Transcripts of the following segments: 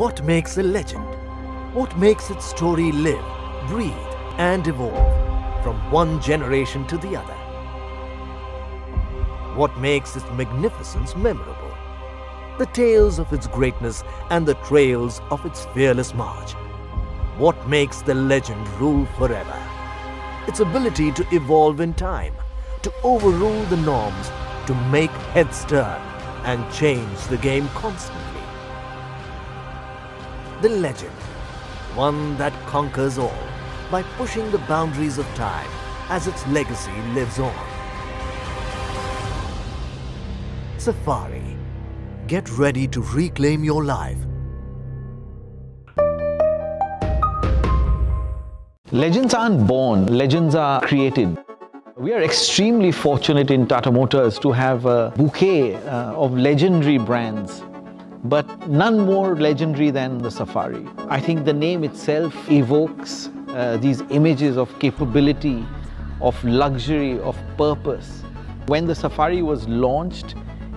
What makes a legend? What makes its story live, breathe, and evolve from one generation to the other? What makes its magnificence memorable? The tales of its greatness and the trails of its fearless march. What makes the legend rule forever? Its ability to evolve in time, to overrule the norms, to make heads turn and change the game constantly. The legend, one that conquers all by pushing the boundaries of time as its legacy lives on. Safari. Get ready to reclaim your life. Legends aren't born, legends are created. We are extremely fortunate in Tata Motors to have a bouquet uh, of legendary brands, but none more legendary than the Safari. I think the name itself evokes uh, these images of capability, of luxury, of purpose. When the Safari was launched,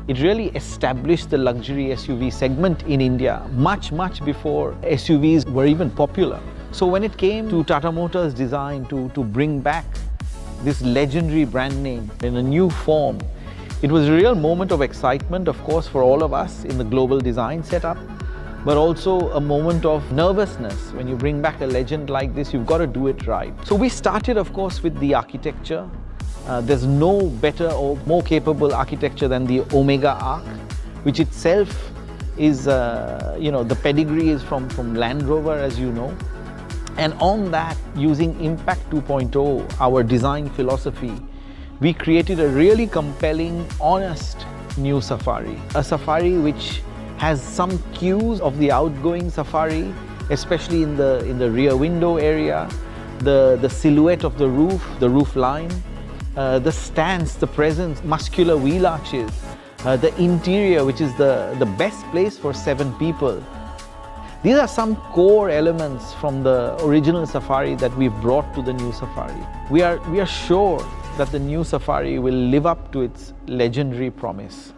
it really established the luxury SUV segment in India much, much before SUVs were even popular. So when it came to Tata Motors design to, to bring back this legendary brand name in a new form, it was a real moment of excitement, of course, for all of us in the global design setup, but also a moment of nervousness. When you bring back a legend like this, you've got to do it right. So we started, of course, with the architecture. Uh, there's no better or more capable architecture than the Omega Arc, which itself is, uh, you know, the pedigree is from, from Land Rover, as you know. And on that, using Impact 2.0, our design philosophy, we created a really compelling, honest new Safari. A Safari which has some cues of the outgoing Safari, especially in the, in the rear window area, the, the silhouette of the roof, the roof line, uh, the stance, the presence, muscular wheel arches, uh, the interior, which is the, the best place for seven people. These are some core elements from the original Safari that we've brought to the new Safari. We are, we are sure that the new Safari will live up to its legendary promise.